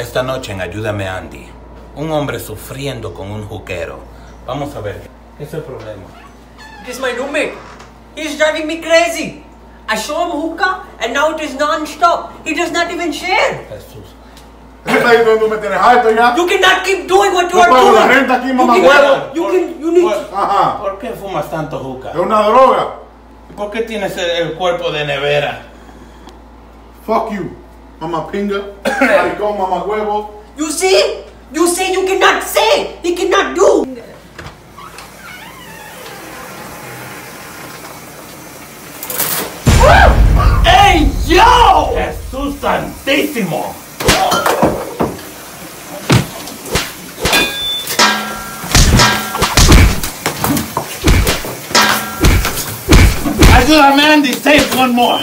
Esta noche en Ayúdame Andy, un hombre sufriendo con un juquero. Vamos a ver, ¿qué es el problema? This is my roommate. He's driving me crazy. I show him hookah and now it is non-stop. He does not even share. Jesús. ¿Qué está diciendo? ¿Tú me tienes harto ya? You cannot keep doing what you Yo are pago doing. la renta aquí, you mamá can, huevo. you can, you need. ¿Por, Ajá. ¿Por qué fumas tanto juca? Es una droga. ¿Por qué tienes el, el cuerpo de nevera? Fuck you. Mamá pinga. Maricón, mamá huevo. You see? You say you cannot say. He cannot do. ¡Ey, yo! ¡Jesús santísimo! Ayúdame, Andy, save one more.